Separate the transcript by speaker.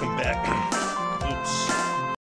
Speaker 1: Welcome back.